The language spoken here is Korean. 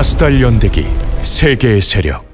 아스달 연대기 세계의 세력.